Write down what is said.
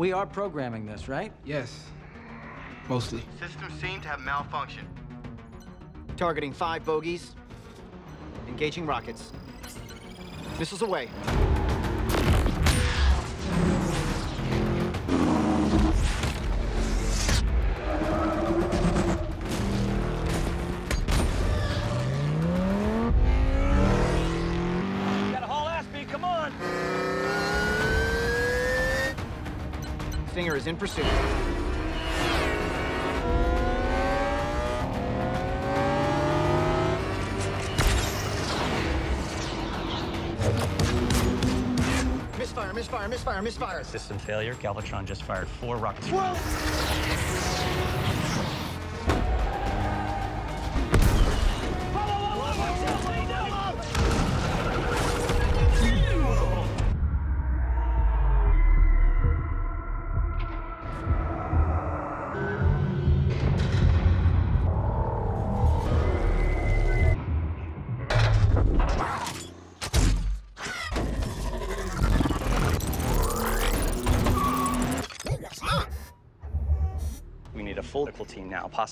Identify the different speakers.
Speaker 1: we are programming this, right?
Speaker 2: Yes. Mostly.
Speaker 3: System seen to have malfunction.
Speaker 4: Targeting five bogies. Engaging rockets. Missiles away. Stinger is in pursuit. Misfire, misfire, misfire, misfire.
Speaker 5: System failure. Galvatron just fired four rockets. We need a full team now, possibly.